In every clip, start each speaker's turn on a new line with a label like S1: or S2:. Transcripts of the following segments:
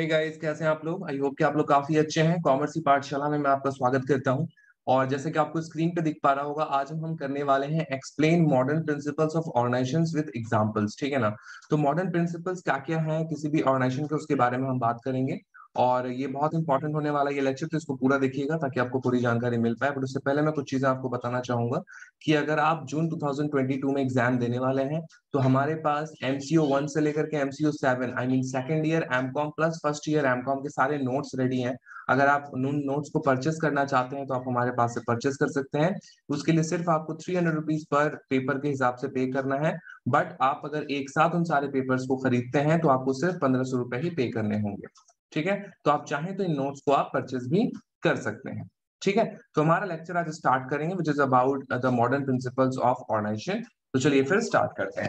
S1: Hey guys कैसे हैं आप लोग? आई होप कि आप लोग काफ़ी अच्छे हैं। कॉमर्स की पाठशाला में मैं आपका स्वागत करता हूँ। और जैसे कि आपको स्क्रीन पे दिख पा रहा होगा, आज हम हम करने वाले हैं explain modern principles of organization with examples ठीक है ना? तो मॉडर्न प्रिंसिपल्स क्या क्या हैं? किसी भी ऑर्गेनाइजेशन के उसके बारे में हम बात करेंगे। और ये बहुत इंपॉर्टेंट होने वाला ये लेक्चर तो इसको पूरा देखिएगा ताकि आपको पूरी जानकारी मिल पाए। बट उससे पहले मैं कुछ चीज़ें आपको बताना चाहूँगा कि अगर आप जून 2022 में एग्ज़ाम देने वाले हैं तो हमारे पास एमसीओ वन से लेकर के MCO seven I mean second year MCom plus first year MCom के सारे नोट्स रेडी हैं। अगर आप उन नोट्स को परचेस करना चाहते हैं तो आप हमारे पास से परचेस कर सकते हैं। उसके लिए सिर्फ़ आपको थ्री हंड्रेड रुपीज़ पर पेपर के हिसाब से पे करना है। बट आप अगर एक साथ उन सारे पेपर्स को खरीदते हैं तो आपको सिर्फ़ पंद्रह सौ रुपए ही पे करने होंगे। ठीक है? तो आप चाहें तो इन नोट्स को आप परचेज भी कर सकते हैं। ठीक है? तो हमारा लेक्चर आज स्टार्ट करेंगे which is about the modern principles of organization तो चलिए फिर स्टार्ट करते हैं।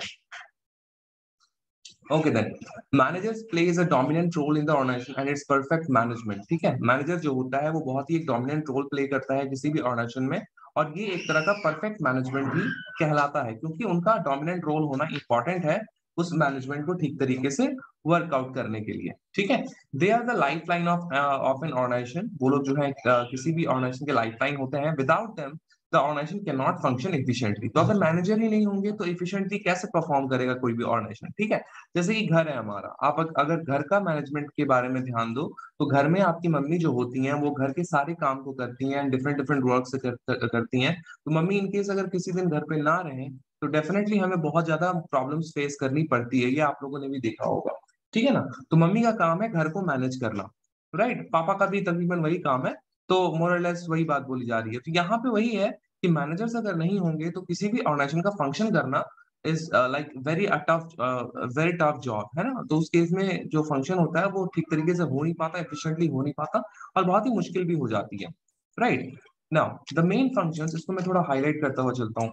S1: Okay then managers plays a dominant role in the organization and its perfect management ठीक है? मैनेजर जो होता है, वो बहुत ही एक डोमिनेंट रोल प्ले करता है किसी भी ऑर्गेनाइजेशन में और ये एक तरह का परफेक्ट मैनेजमेंट भी कहलाता है, क्योंकि उनका डोमिनेंट रोल होना इंपॉर्टेंट है उस मैनेजमेंट को ठीक तरीके से वर्कआउट करने के लिए ठीक है? They are the life line of of an organization वो लोग जो है uh, किसी भी ऑर्गेनाइजेशन के लाइफ लाइन होते हैं। Without them the organization can not function efficiently तो अगर मैनेजर ही नहीं होंगे तो इफिशियंटली कैसे परफॉर्म करेगा कोई भी ऑर्गेनाइजेशन ठीक है? जैसे कि घर है हमारा। आप अगर घर का मैनेजमेंट के बारे में ध्यान दो तो घर में आपकी मम्मी जो होती हैं वो घर के सारे काम को करती हैं डिफरेंट डिफरेंट वर्क करती हैं। तो मम्मी इनकेस अगर किसी दिन घर पे ना रहे तो डेफिनेटली हमें बहुत ज़्यादा प्रॉब्लम्स फेस करनी पड़ती है, ये आप लोगों ने भी देखा होगा। ठीक है ना? तो मम्मी का काम है घर को मैनेज करना राइट पापा का भी तकरीबन वही काम है तो मोरलेस वही बात बोली जा रही है। तो यहाँ पे वही है कि मैनेजर्स अगर नहीं होंगे तो किसी भी ऑर्गेनाइजेशन का फ़ंक्शन करना is like very tough very tough job है ना? तो उस केस में जो फ़ंक्शन होता है, वो ठीक तरीके से हो नहीं पाता एफिशिएंटली हो नहीं पाता और बहुत ही मुश्किल भी हो जाती है right right? Now, the main functions, इसको मैं थोड़ा highlight करता हुआ चलता हूँ.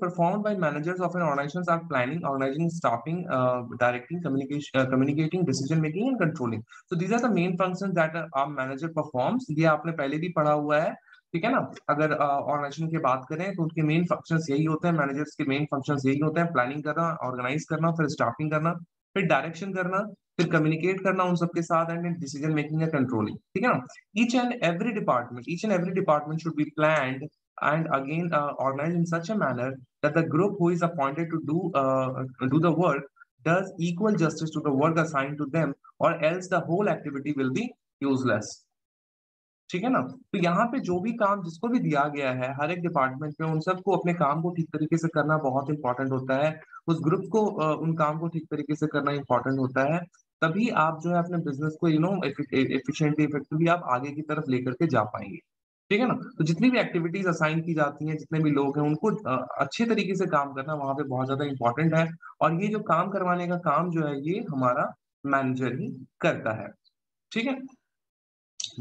S1: Performed by managers of an organizations are planning, organizing, staffing, uh, directing, communication, uh, communicating, decision making and controlling. So these are the main functions that a manager performs. ये आपने पहले भी पढ़ा हुआ है. ठीक है ना अगर ऑर्गेनाइजेशन uh, की बात करें तो उनके मेन फ़ंक्शंस यही होते हैं मैनेजर्स के मेन फ़ंक्शंस यही होते हैं प्लानिंग करना ऑर्गेनाइज करना फिर स्टाफिंग करना फिर डायरेक्शन करना फिर कम्युनिकेट करना उन सबके साथ एंड डिसीज़न मेकिंग या कंट्रोलिंग ठीक है ना? Each and every department each and every department should be plan and again uh, organized in such a manner that the group who is appointed to do uh, do the work does equal justice to the work assigned to them or else the whole activity will be useless. ठीक है ना? तो यहाँ पे जो भी काम जिसको भी दिया गया है हर एक डिपार्टमेंट में उन सबको अपने काम को ठीक तरीके से करना बहुत इंपॉर्टेंट होता है। उस ग्रुप को उन काम को ठीक तरीके से करना इंपॉर्टेंट होता है। तभी आप जो है अपने बिज़नेस को यू नो एफिशिएंटली इफेक्टिवली आप आगे की तरफ़ लेकर के जा पाएँगे। ठीक है ना? तो जितनी भी एक्टिविटीज़ असाइन की जाती हैं जितने भी लोग हैं उनको अच्छे तरीके से काम करना वहाँ पे बहुत ज़्यादा इंपॉर्टेंट है। और ये जो काम करवाने का काम जो है ये हमारा मैनेजर ही करता है। ठीक है?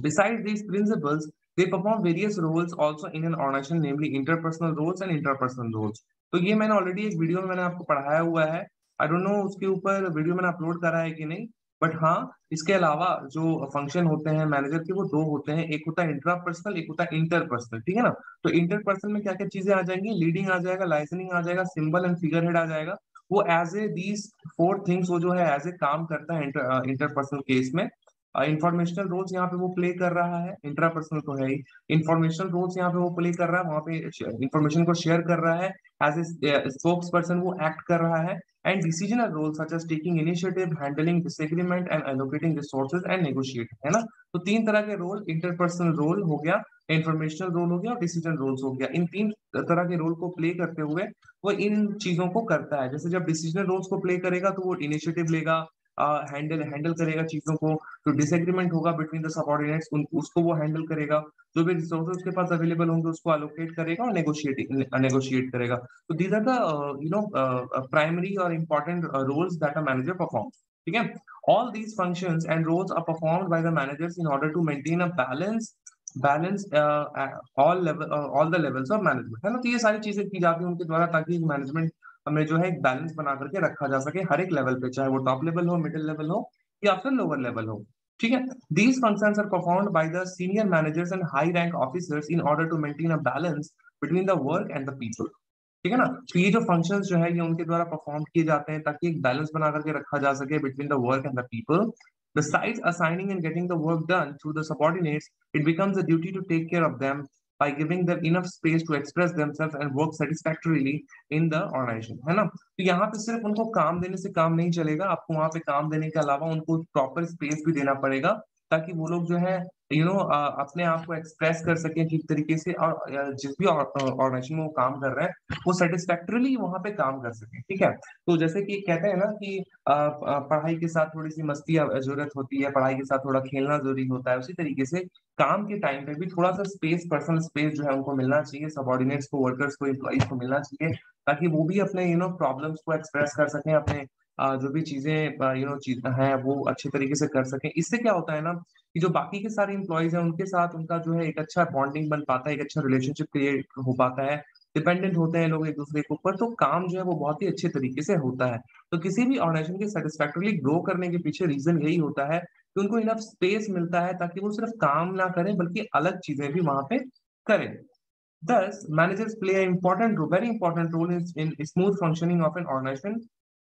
S1: Besides these principles, they perform various roles also in an organization, namely interpersonal roles and interpersonal roles. तो ये मैंने ऑलरेडी एक वीडियो में मैंने आपको पढ़ाया हुआ है। आई डोंट नो उसके ऊपर वीडियो मैंने अपलोड करा है कि नहीं बट हाँ इसके अलावा जो फ़ंक्शन होते हैं मैनेजर के, वो दो होते हैं। एक होता है इंट्रापर्सनल एक होता है इंटरपर्सनल ठीक है ना? तो इंटरपर्सनल में क्या क्या चीज़ें आ जाएँगी? लीडिंग आ जाएगा लाइसनिंग आ जाएगा सिंबल एंड फिगर हेड आ जाएगा। वो as a these four things वो जो है एज ए काम करता है इंटरपर्सनल केस में। इंफॉर्मेशनल रोल्स यहाँ पे वो प्ले कर रहा है इंट्रापर्सनल तो है ही। इंफॉर्मेशनल रोल्स यहाँ पे वो प्ले कर रहा है, वहाँ पे इंफॉर्मेशन को शेयर कर रहा है एज ए स्पोक्स पर्सन वो एक्ट कर रहा है। And decisional role such as taking initiative handling disagreement and allocating resources and negotiate है ना? तो तीन तरह के रोल इंटरपर्सनल रोल हो गया इंफॉर्मेशनल रोल हो गया और डिसीज़न रोल्स हो गया। इन तीन तरह के रोल को प्ले करते हुए वो इन चीज़ों को करता है। जैसे जब डिसीजनल रोल्स को प्ले करेगा तो वो इनिशिएटिव लेगा हैंडल हैंडल करेगा चीज़ों को। जो डिसएग्रीमेंट होगा बिटवीन द सबऑर्डिनेट्स उसको वो हैंडल करेगा। जो भी रिसोर्सेज उसके पास अवेलेबल होंगे, उसको अलोकेट करेगा और नेगोशिएट नेगोशिएट करेगा। तो these are the you know primary और important roles that a manager perform ठीक है? All these functions and roles are performed by the managers in order to maintain a balance balance all level all the levels of management है ना? तो ये सारी चीज़ें की जाती है उनके द्वारा ताकि मैनेजमेंट हमें जो है एक बैलेंस बना करके रखा जा सके हर एक लेवल पे चाहे वो टॉप लेवल हो मिडिल लेवल हो या फिर लोअर लेवल हो। ठीक है? These functions are performed by the senior managers and high rank officers in order to maintain a balance between the work and the people ठीक है ना? तो ये जो फ़ंक्शंस जो है ये उनके द्वारा परफॉर्म किए जाते हैं ताकि एक बैलेंस बना करके रखा जा सके between the work and the people Besides assigning and getting the work done through the subordinates, it becomes a duty to take care of them by giving them enough space to express themselves and work satisfactorily in the organization है ना तो यहाँ पे सिर्फ़ उनको काम देने से काम नहीं चलेगा आपको वहाँ पे काम देने के अलावा उनको प्रॉपर स्पेस भी देना पड़ेगा ताकि वो लोग जो है यू नो अपने आप को एक्सप्रेस कर सके ठीक तरीके से और जिस भी ऑर्गेनाइजेशन में वो काम कर रहे हैं, वो सेटिस्फैक्टरली वहाँ पे काम कर सके, ठीक है? तो जैसे कि कहते हैं ना कि पढ़ाई के साथ थोड़ी सी मस्ती ज़रूरत होती है, पढ़ाई के साथ थोड़ा खेलना ज़रूरी होता है, उसी तरीके से काम के टाइम पे भी थोड़ा सा स्पेस पर्सनल स्पेस जो है उनको मिलना चाहिए सबॉर्डिनेट्स को वर्कर्स को एम्प्लॉइज को मिलना चाहिए, ताकि वो भी अपने यू नो प्रॉब्लम्स को एक्सप्रेस कर सकें, अपने जो भी चीज़ें यू नो चीज़ हैं वो अच्छे तरीके से कर सकें। इससे क्या होता है ना कि जो बाकी के सारे इंप्लॉइज हैं उनके साथ उनका जो है एक अच्छा बॉन्डिंग बन पाता है एक अच्छा रिलेशनशिप क्रिएट हो पाता है डिपेंडेंट होते हैं लोग एक दूसरे के ऊपर तो काम जो है वो बहुत ही अच्छे तरीके से होता है। तो किसी भी ऑर्गेनाइजेशन के सेटिस्फैक्टरली ग्रो करने के पीछे रीजन यही होता है कि उनको इनफ स्पेस मिलता है ताकि वो सिर्फ़ काम ना करें बल्कि अलग चीज़ें भी वहाँ पे करें। Thus, managers play an important, very important role in, in smooth functioning of an organization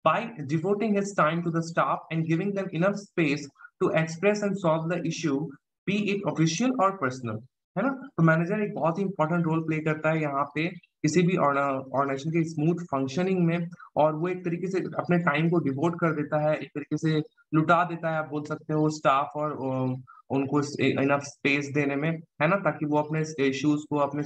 S1: by devoting his time to the staff and giving them enough space to express and solve the issue, be it official or personal. है ना तो manager एक बहुत ही important role play करता है यहाँ पे किसी भी ऑर्गेनाइजेशन के स्मूथ फंक्शनिंग में और वो एक तरीके से अपने टाइम को डिवोट कर देता है एक तरीके से लुटा देता है आप बोल सकते हो स्टाफ और उनको इनफ स्पेस देने में है ना ताकि वो अपने इश्यूज़ को अपने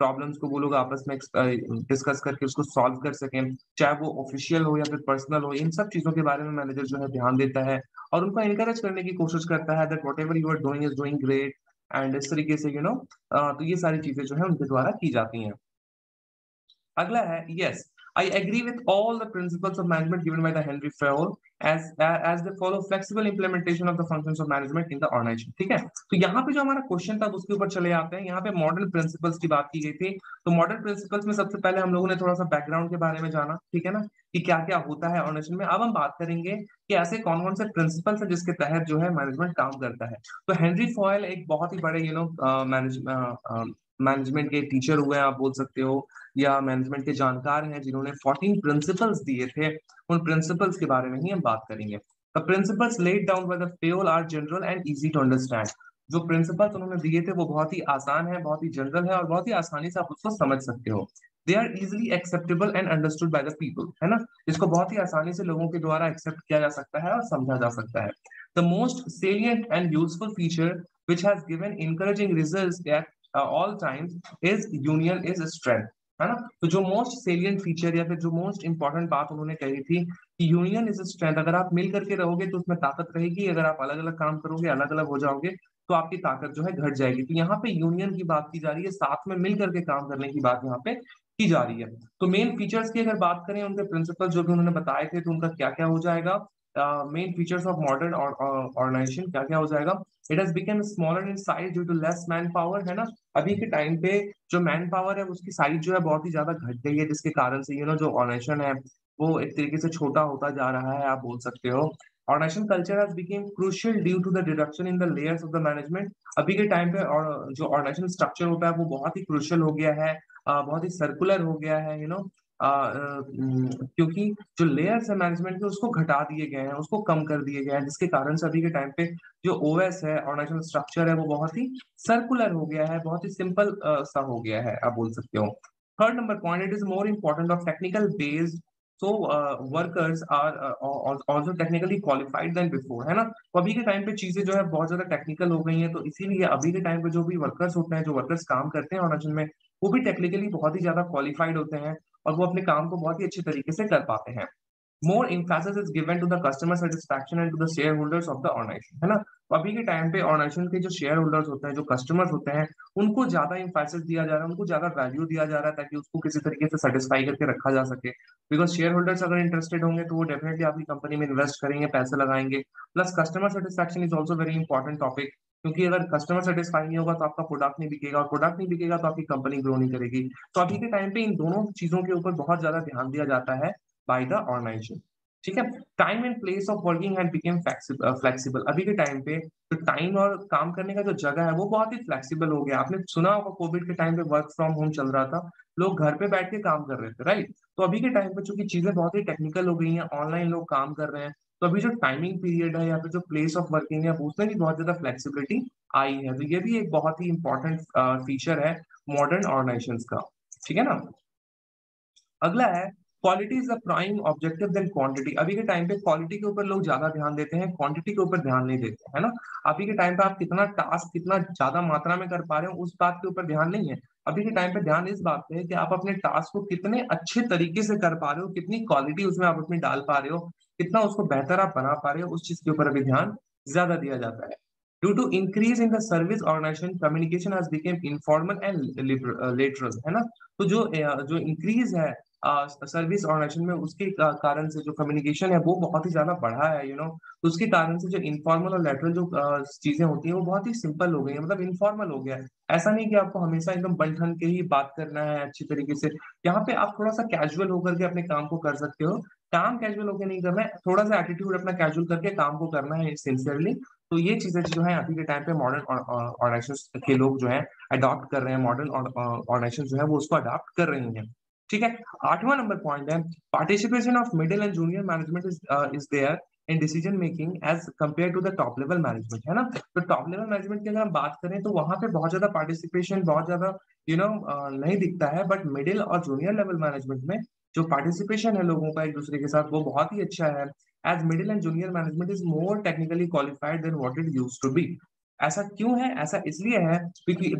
S1: प्रॉब्लम्स को वो लोग आपस में डिस्कस करके उसको सॉल्व कर सकें। चाहे वो ऑफिशियल हो या फिर पर्सनल हो, इन सब चीज़ों के बारे में मैनेजर जो है ध्यान देता है और उनको एनकरेज करने की कोशिश करता है that whatever you are doing is doing great and इस तरीके से यू नो तो ये सारी चीज़ें जो है उनके द्वारा की जाती हैं। अगला है yes I agree with all the principles of management given by the Henry Fayol as as they follow flexible implementation of the functions of management in the organization. ठीक है? तो यहाँ पे जो हमारा क्वेश्चन था उसके ऊपर चले आते हैं। यहाँ पे मॉडल प्रिंसिपल्स की बात की गई थी। तो मॉडल प्रिंसिपल्स में सबसे पहले हम लोगों ने थोड़ा सा बैकग्राउंड के बारे में जाना, ठीक है ना? कि क्या क्या होता है ऑर्गेनाइजेशन में। अब हम बात करेंगे कि ऐसे कौन कौन से प्रिंसिपल्स है जिसके तहत जो है मैनेजमेंट काम करता है। तो हेनरी फॉयल एक बहुत ही बड़े यू नो मैनेज मैनेजमेंट के टीचर हुए हैं, आप बोल सकते हो। या मैनेजमेंट के जानकार हैं जिन्होंने 14 प्रिंसिपल्स दिए थे उन प्रिंसिपल्स के बारे में ही हम बात करेंगे। The principles laid down by the Fayol are general and easy to understand जो प्रिंसिपल्स उन्होंने दिए थे वो बहुत ही आसान है बहुत ही जनरल है और बहुत ही आसानी से आप उसको समझ सकते हो। They are easily acceptable and understood by the people है ना? इसको बहुत ही आसानी से लोगों के द्वारा एक्सेप्ट किया जा सकता है और समझा जा सकता है। The most salient and useful feature which given encouraging results at uh, all times is union is strength. है ना? तो जो मोस्ट सेलियंट फीचर या फिर जो मोस्ट इंपॉर्टेंट बात उन्होंने कही थी कि यूनियन इज़ स्ट्रेंथ अगर आप मिल करके रहोगे तो उसमें ताकत रहेगी, अगर आप अलग अलग काम करोगे अलग अलग हो जाओगे तो आपकी ताकत जो है घट जाएगी। तो यहाँ पे यूनियन की बात की जा रही है, साथ में मिल करके काम करने की बात यहाँ पे की जा रही है। तो मेन फीचर्स की अगर बात करें, उनके प्रिंसिपल जो भी उन्होंने बताए थे तो उनका क्या क्या हो जाएगा? Main features of modern organization क्या क्या हो जाएगा? It has become smaller in size due to less manpower है ना? अभी के टाइम पे जो मैन पावर है, उसकी साइज़ जो है बहुत ही ज़्यादा घट गई है, जिसके कारण से यू नो जो ऑर्गेनाइजेशन है, वो एक तरीके से छोटा होता जा रहा है, आप बोल सकते हो। Organization culture has become crucial due to the deduction in the layers of the management अभी के टाइम पे, और, जो ऑर्गेनाइजेशन स्ट्रक्चर होता है, वो बहुत ही क्रूशियल हो गया है बहुत ही सर्कुलर हो गया है यू नो क्योंकि जो लेयर्स है मैनेजमेंट के उसको घटा दिए गए हैं उसको कम कर दिए गए हैं जिसके कारण से अभी के टाइम पे जो ओएस है ऑर्गेनाइजेशन स्ट्रक्चर है वो बहुत ही सर्कुलर हो गया है बहुत ही सिंपल सा हो गया है आप बोल सकते हो। Third number point it is more important of technical based workers are uh, also technically qualified than before है ना? तो अभी के टाइम पे चीज़ें जो है बहुत ज़्यादा टेक्निकल हो गई हैं तो इसीलिए अभी के टाइम पे जो भी वर्कर्स होते हैं जो वर्कर्स काम करते हैं ऑर्गेनाइजेशन में वो भी टेक्निकली बहुत ही ज़्यादा क्वालिफाइड होते हैं। और वो अपने काम को बहुत ही अच्छे तरीके से कर पाते हैं। मोर emphasis is given to the customer satisfaction and to the shareholders of the organization, है ना? तो अभी के टाइम पे ऑर्गेनाइजेशन के जो शेयर होल्डर्स होते हैं, जो कस्टमर्स होते हैं, उनको ज़्यादा इंफेसिस दिया जा रहा है, उनको ज़्यादा वैल्यू दिया जा रहा है ताकि उसको किसी तरीके से सेटिस्फाई करके रखा जा सके। बिकॉज़ शेयर होल्डर्स अगर इंटरेस्टेड होंगे तो वो डेफिनेटली आपकी कंपनी में इन्वेस्ट करेंगे, पैसे लगाएँगे। Plus customer satisfaction is also very important topic क्योंकि अगर कस्टमर सेटिस्फाई नहीं होगा तो आपका प्रोडक्ट नहीं बिकेगा और प्रोडक्ट नहीं बिकेगा तो आपकी कंपनी ग्रो नहीं करेगी। तो अभी के टाइम पे इन दोनों चीज़ों के ऊपर बहुत ज़्यादा ध्यान दिया जाता है बाय द ऑर्गेनाइजेशन ठीक है? Time and place of working had became flexible अभी के टाइम पे तो टाइम और काम करने का जो जगह है, वो बहुत ही फ्लेक्सिबल हो गया। आपने सुना होगा कोविड के टाइम पे वर्क फ्रॉम होम चल रहा था। लोग घर पे बैठ के काम कर रहे थे राइट तो अभी के टाइम पे चूँकि चीज़ें बहुत ही टेक्निकल हो गई हैं ऑनलाइन लोग काम कर रहे हैं तो अभी जो टाइमिंग पीरियड है या फिर जो प्लेस ऑफ़ वर्किंग है, उसमें भी बहुत ज़्यादा फ्लेक्सिबिलिटी आई है। तो ये भी एक बहुत ही इंपॉर्टेंट फीचर है मॉडर्न ऑर्गेनाइजेशन का। ठीक है ना? अगला है quality is the prime objective then quantity अभी के टाइम पे क्वालिटी के ऊपर लोग ज़्यादा ध्यान देते हैं क्वांटिटी के ऊपर ध्यान नहीं देते, है ना? अभी के टाइम पे आप कितना टास्क कितना ज़्यादा मात्रा में कर पा रहे हो, उस बात के ऊपर ध्यान नहीं है। अभी के टाइम पे ध्यान इस बात पे है कि आप अपने टास्क को कितने अच्छे तरीके से कर पा रहे हो कितनी क्वालिटी उसमें आप अपनी डाल पा रहे हो कितना उसको बेहतर आप बना पा रहे हो उस चीज़ के ऊपर अभी ध्यान ज़्यादा दिया जाता है। Due to increase in the service organization, communication has become informal and lateral, है ना? तो जो जो इंक्रीज है सर्विस ऑर्गेनाइजेशन में उसके कारण से जो कम्युनिकेशन है वो बहुत ही ज़्यादा बढ़ा है यू नो तो उसके कारण से जो इनफॉर्मल और लेटरल जो चीज़ें होती है वो बहुत ही सिंपल हो गई है मतलब इनफॉर्मल हो गया है। ऐसा नहीं कि आपको हमेशा एकदम बन ठन के ही बात करना है अच्छी तरीके से। यहाँ पे आप थोड़ा सा कैजुअल होकर के अपने काम को कर सकते हो। काम कैजुअल होकर नहीं करना है, थोड़ा सा एटीट्यूड अपना कैजुअल करके काम को करना है सिंसियरली तो ये चीज़ें जो है, अभी के टाइम पे मॉडर्न ऑर्गेनाइजेशन के लोग जो है अडॉप्ट कर रहे हैं मॉडर्न ऑर्गेनाइजेशन जो है, वो उसको अडॉप्ट कर रही है। ठीक है? आठवां नंबर पॉइंट है participation of middle and junior management is is there in decision making as compare to the top level management है ना? तो टॉप लेवल मैनेजमेंट की अगर हम बात करें तो वहाँ पे बहुत ज़्यादा पार्टिसिपेशन बहुत ज़्यादा यू नो नहीं दिखता है बट मिडिल और जूनियर लेवल मैनेजमेंट में जो पार्टिसिपेशन है लोगों का एक दूसरे के साथ, वो बहुत ही अच्छा है। As middle and junior management is more technically qualified then what it used to be ऐसा क्यों है? ऐसा इसलिए है क्योंकि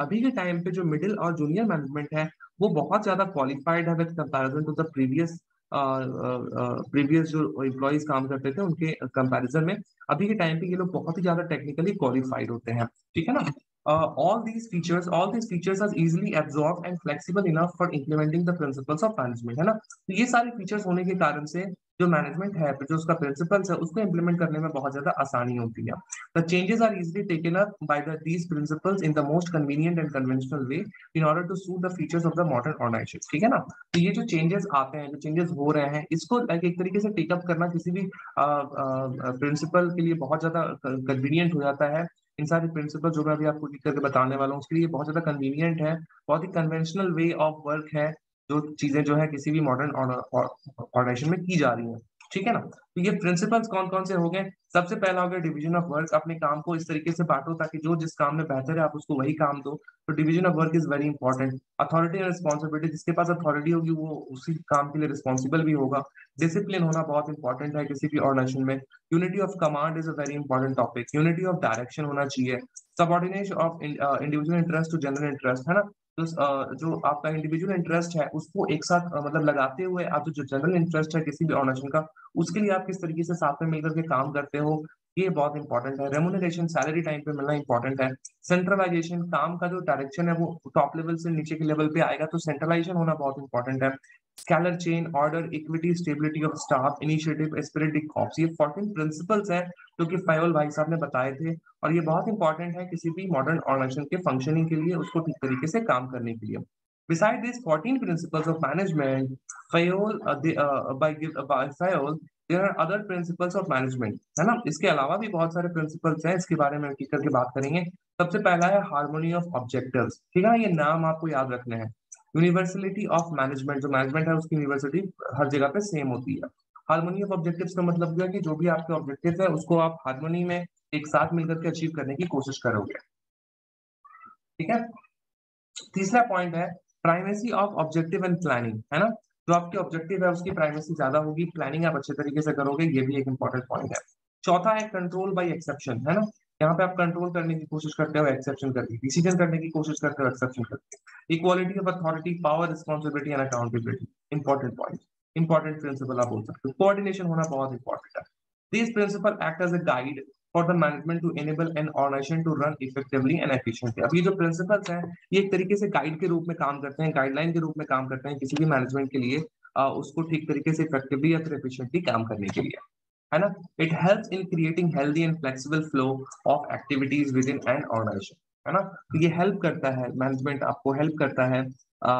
S1: अभी के टाइम पे जो मिडिल और जूनियर मैनेजमेंट है, वो बहुत ज़्यादा क्वालिफाइड है with comparison to the previous previous जो एम्प्लॉयज़ काम करते थे, उनके कंपैरिजन में, अभी के टाइम पे ये लोग बहुत ही ज़्यादा टेक्निकली क्वालिफाइड होते हैं, ठीक है ना? Uh, all these features all these features are easily absorbed and flexible enough for implementing the principles of management है ना? तो ये सारे फीचर्स होने के कारण से जो मैनेजमेंट है जो उसका प्रिंसिपल्स है उसको इम्प्लीमेंट करने में बहुत ज़्यादा आसानी होती है। The changes are easily taken up by the these principles in the most convenient and conventional way in order to suit the features of the modern organization ठीक है ना? तो ये जो चेंजेस आते हैं जो चेंजेस हो रहे हैं इसको लाइक एक तरीके से टेकअप करना किसी भी प्रिंसिपल के लिए बहुत ज़्यादा कन्वीनियंट हो जाता है। इन सारे प्रिंसिपल जो मैं अभी आपको लिख करके बताने वाला हूँ, उसके लिए बहुत ज़्यादा कन्वीनियंट है, बहुत ही कन्वेंशनल वे ऑफ़ वर्क है, जो चीज़ें जो है किसी भी मॉडर्न ऑर्गेनाइजेशन में की जा रही है। ठीक है ना? तो ये प्रिंसिपल्स कौन कौन से हो गए? सबसे पहला हो गया डिवीज़न ऑफ़ वर्क अपने काम को इस तरीके से बांटो ताकि जो जिस काम में बेहतर है, आप उसको वही काम दो। तो division of work is very important authority and responsibility जिसके पास अथॉरिटी होगी, वो उसी काम के लिए रिस्पॉन्सिबल भी होगा। डिसिप्लिन होना बहुत इंपॉर्टेंट है किसी भी ऑर्गेनाइजेशन में। Unity of command is a very important topic unity of direction होना चाहिए। Subordination of individual interest to general interest है ना? तो जो आपका इंडिविजुअल इंटरेस्ट है, उसको एक साथ मतलब लगाते हुए आप जो जनरल इंटरेस्ट है, किसी भी ऑर्गेनाइजेशन का, उसके लिए आप किस तरीके से साथ में मिलकर के काम करते हो, ये बहुत इंपॉर्टेंट है। रेमुनरेशन सैलरी टाइम पे मिलना इंपॉर्टेंट है। सेंट्रलाइजेशन काम का जो डायरेक्शन है, वो टॉप लेवल से नीचे के लेवल पे आएगा तो सेंट्रलाइजेशन होना बहुत इंपॉर्टेंट है। Scalar chain order equity stability of staff initiative esprit de corps ये फोर्टीन प्रिंसिपल्स है जो कि फायोल भाई साहब ने बताए थे और ये बहुत इंपॉर्टेंट है किसी भी मॉडर्न ऑर्गेनाइजेशन के फंक्शनिंग के लिए उसको ठीक तरीके से काम करने के लिए। Beside these 14 principles of management, Fayol, uh, uh, by, uh, by Fayol, there are other principles of management, है ना? इसके अलावा भी बहुत सारे principles हैं इसके बारे में करके बात करेंगे। सबसे पहला है हार्मोनी ऑफ़ ऑब्जेक्टिव्स ठीक है ये नाम आपको याद रखने हैं। यूनिवर्सलिटी ऑफ़ मैनेजमेंट, जो मैनेजमेंट है उसकी यूनिवर्सिटी हर जगह पे सेम होती है। हार्मोनी ऑफ़ ऑब्जेक्टिव्स का मतलब यह कि जो भी आपके ऑब्जेक्टिव है, उसको आप हार्मोनी में एक साथ मिलकर के अचीव करने की कोशिश करोगे। ठीक है? तीसरा पॉइंट है primacy of objective and planning है ना? जो आपके ऑब्जेक्टिव है, उसकी प्राइमेसी ज़्यादा होगी प्लानिंग आप अच्छे तरीके से करोगे, ये भी एक इंपॉर्टेंट पॉइंट है। चौथा है कंट्रोल बाई एक्सेप्शन है ना? यहाँ पे आप कंट्रोल करने की कोशिश करते हो एक्सेप्शन करके डिसीज़न करने की कोशिश करते हो एक्सेप्शन करके equality of authority power responsibility and accountability important point important principle आप बोल सकते हो। कोऑर्डिनेशन होना बहुत इंपॉर्टेंट है। This principle act as a guide for the management to enable an organization to run effectively and efficiently अब ये जो प्रिंसिपल्स हैं, ये एक तरीके से गाइड के रूप में काम करते हैं गाइडलाइन के रूप में काम करते हैं किसी भी मैनेजमेंट के लिए उसको ठीक तरीके से इफेक्टिवली या फिर एफिशिएंटली काम करने के लिए। है ना? It helps in creating healthy and flexible flow of activities within an organization है ना? तो ये हेल्प करता है मैनेजमेंट आपको हेल्प करता है आ,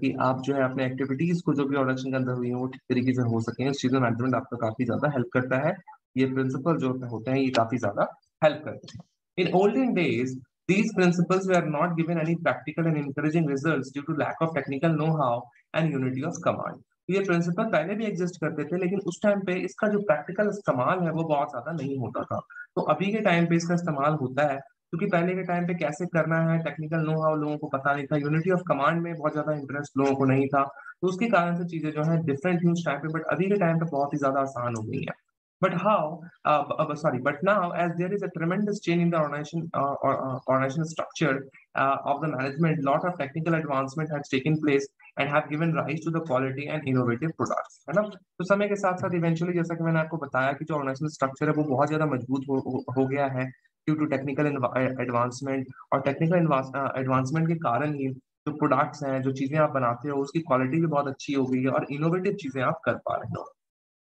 S1: कि आप जो है अपने एक्टिविटीज़ को जो भी ऑर्गेनाइजेशन के अंदर हुई है वो ठीक तरीके से हो सके। इस चीज़ में मैनेजमेंट आपका काफ़ी ज़्यादा हेल्प करता है। ये प्रिंसिपल जो होते हैं ये काफ़ी ज़्यादा हेल्प करते हैं। In olden days these principles were not given any practical and encouraging results due to lack of technical know-how and unity of command. तो ये प्रिंसिपल पहले भी एग्जिस्ट करते थे लेकिन उस टाइम पे इसका जो प्रैक्टिकल इस्तेमाल है वो बहुत ज़्यादा नहीं होता था तो अभी के टाइम पे इसका इस्तेमाल होता है क्योंकि पहले के टाइम पे कैसे करना है टेक्निकल नो हाउ लोगों को पता नहीं था यूनिटी ऑफ़ कमांड में बहुत ज़्यादा इंटरेस्ट लोगों को नहीं था तो उसके कारण से चीज़ें जो है डिफरेंट थी उस टाइम पे बट अभी के टाइम पे बहुत ही ज़्यादा आसान हो गई है how? Uh, uh, sorry. But now, as there is a tremendous change in the organization uh, or, organization structure of the management, lot and have given rise to the quality and innovative products. है ना? तो समय के साथ साथ eventually जैसा कि मैंने आपको बताया कि जो ऑर्गेनाइजेशनल स्ट्रक्चर है वो बहुत ज़्यादा मज़बूत हो, हो, गया है ड्यू टू टेक्निकल एडवांसमेंट और टेक्निकल एडवांसमेंट के कारण ही जो प्रोडक्ट्स हैं जो चीज़ें आप बनाते हो उसकी क्वालिटी भी बहुत अच्छी हो गई है और इनोवेटिव चीज़ें आप कर पा रहे हो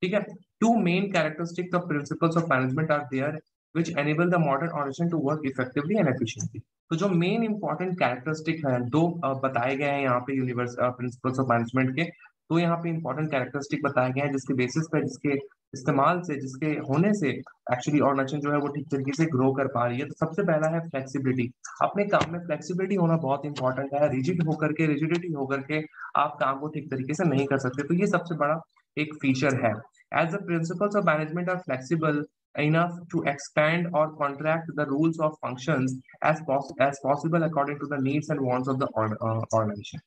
S1: ठीक है two main characteristic of principles of management are there which enable the modern organization to work effectively and efficiently. तो जो मेन इंपॉर्टेंट कैरेक्टरिस्टिक है, दो बताए गए हैं यहाँ पे यूनिवर्स प्रिंसिपल्स ऑफ़ मैनेजमेंट के। तो यहाँ पे इंपॉर्टेंट कैरेक्टरिस्टिक बताए गए हैं जिसके बेसिस पे जिसके इस्तेमाल से, जिसके होने से एक्चुअली ऑर्गेनाइजेशन जो है वो ठीक तरीके से ग्रो कर पा रही है। तो सबसे पहला है फ्लेक्सिबिलिटी अपने काम में फ्लेक्सिबिलिटी होना बहुत इंपॉर्टेंट है। रिजिड होकर के रिजिडिटी होकर के आप काम को ठीक तरीके से नहीं कर सकते। तो ये सबसे बड़ा एक फीचर है। As the principles of management are flexible enough to expand or contract the rules of functions as possible as possible according to the needs and wants of the uh, organization.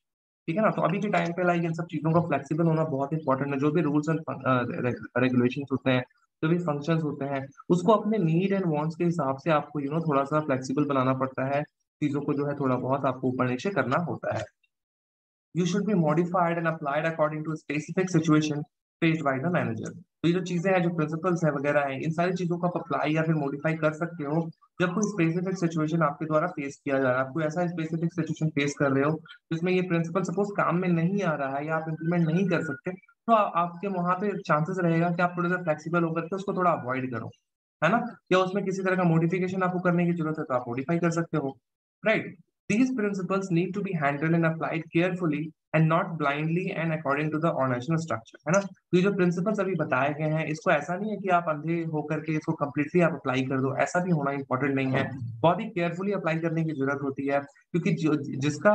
S1: ठीक है ना? तो अभी के time पे like in सब चीज़ों का फ्लेक्सिबल होना बहुत इंपॉर्टेंट है। जो भी रूल्स एंड रेगुलेशन होते हैं जो भी फ़ंक्शंस होते हैं उसको अपने नीड एंड वांट्स के हिसाब से आपको यू नो थोड़ा सा फ्लेक्सिबल बनाना पड़ता है। चीज़ों को जो है थोड़ा बहुत आपको ऊपर नीचे करना होता है। You should be modified and applied according to specific situation faced by the manager तो ये जो चीज़ें हैं जो प्रिंसिपल्स है वगैरह है इन सारी चीज़ों को आप अप्लाई या फिर मॉडिफाई कर सकते हो जब कोई स्पेसिफिक सिचुएशन आपके द्वारा फेस किया जा रहा है। आप कोई ऐसा स्पेसिफिक सिचुएशन फेस कर रहे हो जिसमें ये प्रिंसिपल सपोज़ काम में नहीं आ रहा है या आप इम्प्लीमेंट नहीं कर सकते तो आ, आपके वहाँ पे चांसेस रहेगा कि आप थोड़ा सा फ्लेक्सिबल होकर के उसको थोड़ा अवॉइड करो है ना? या उसमें किसी तरह का मॉडिफिकेशन आपको करने की ज़रूरत है तो आप मॉडिफाई कर सकते हो right These principles need to be handled and applied carefully and not blindly and according to the organizational structure, है ना? तो ये जो प्रिंसिपल्स अभी बताए गए हैं, इसको ऐसा नहीं है कि आप अंधे होकर के इसको कम्प्लीटली आप अप्लाई कर दो। ऐसा भी होना इंपॉर्टेंट नहीं है। बहुत ही केयरफुली अप्लाई करने की ज़रूरत होती है, क्योंकि जो, जिसका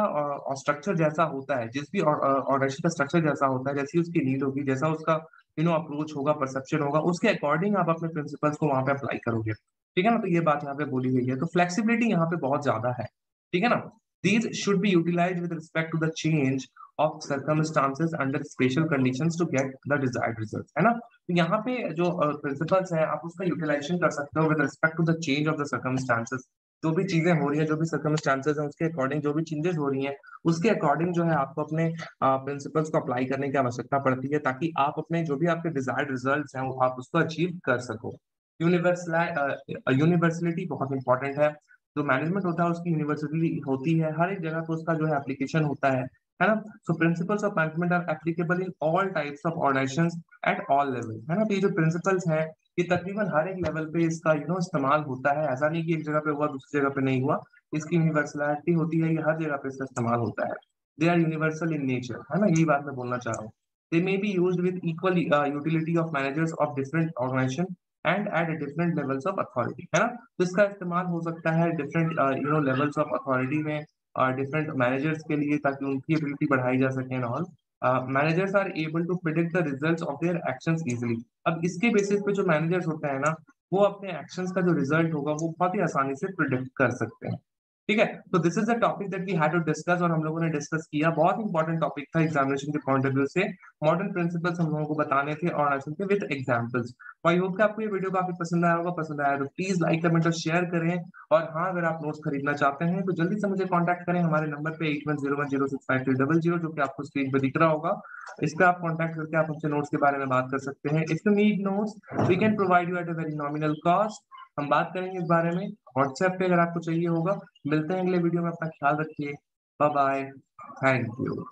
S1: स्ट्रक्चर जैसा होता है, जिस भी ऑर्गेनाइजेशन का स्ट्रक्चर जैसा होता है, जैसी उसकी नीड होगी, जैसा उसका यू नो अप्रोच होगा परसेप्शन होगा, उसके अकॉर्डिंग आप अपने प्रिंसिपल्स को वहाँ पे अप्लाई करोगे। ठीक है ना? तो ये बात यहाँ पे बोली गई है। तो फ्लेक्सिबिलिटी यहाँ पे बहुत ज़्यादा है। ठीक है ना? These should be utilized with respect to the change of circumstances under special conditions to get the desired results है ना? तो यहाँ पे जो प्रिंसिपल्स uh, है आप उसका यूटिलाइजेशन कर सकते हो with respect to the change of the circumstances जो भी चीज़ें हो रही है जो भी सर्कमस्टांसेस हैं उसके अकॉर्डिंग जो भी चेंजेस हो रही हैं उसके अकॉर्डिंग जो है आपको अपने प्रिंसिपल्स uh, को अप्लाई करने की आवश्यकता पड़ती है ताकि आप अपने जो भी आपके डिजायर्ड रिज़ल्ट हैं वो आप उसको अचीव कर सको। यूनिवर्सल यूनिवर्सलिटी बहुत इंपॉर्टेंट है। जो मैनेजमेंट होता है, उसकी यूनिवर्सिटी होती है, हर एक जगह पे उसका जो है एप्लीकेशन होता है है ना? So principles of management are applicable in all types of organization at all level है ना? तो ये जो प्रिंसिपल्स हैं, ये तकरीबन हर एक लेवल पे इसका यू नो इस्तेमाल होता है। ऐसा नहीं कि एक जगह पे हुआ, दूसरी जगह पे नहीं हुआ। इसकी यूनिवर्सलिटी होती है, ये हर जगह पे इसका इस्तेमाल होता है। They are universal in nature है ना? यही बात मैं बोलना चाह रहा हूँ। They may be use with equal utility of managers of different organization and at different levels of authority है ना? तो इसका इस्तेमाल हो सकता है different you know levels of authority में डिफरेंट uh, मैनेजर्स के लिए ताकि उनकी एबिलिटी बढ़ाई जा सके and all managers are able to predict the results of their actions easily अब इसके बेसिस पे जो मैनेजर्स होते हैं ना वो अपने एक्शंस का जो रिज़ल्ट होगा वो बहुत ही आसानी से प्रिडिक्ट कर सकते हैं। ठीक है? तो this is the topic that we had to discuss और हम लोगों ने डिस्कस किया। बहुत इंपॉर्टेंट टॉपिक था एग्जामिनेशन के पॉइंट ऑफ़ व्यू से। मॉडर्न प्रिंसिपल्स हम लोगों को बताने थे और आंसर के विद एग्जांपल्स आई होप कि आपको ये वीडियो काफ़ी पसंद आया होगा, पसंद आया तो प्लीज़ लाइक कमेंट और शेयर करें। और हाँ अगर आप नोट्स खरीदना चाहते हैं तो जल्दी से मुझे कॉन्टैक्ट करें। हमारे नंबर पे eight one zero one zero six five three double zero जो कि आपको स्क्रीन पर दिख रहा होगा। इस पर आप कॉन्टैक्ट करके आप हमसे नोट्स के बारे में बात कर सकते हैं। If you need notes we can provide you at a very nominal cost हम बात करेंगे इस बारे में। व्हाट्सएप पे अगर आपको चाहिए होगा, मिलते हैं अगले वीडियो में। अपना ख्याल रखिए। Bye bye thank you